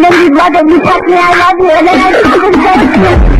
Then you love it, you touch me, I love you, and then I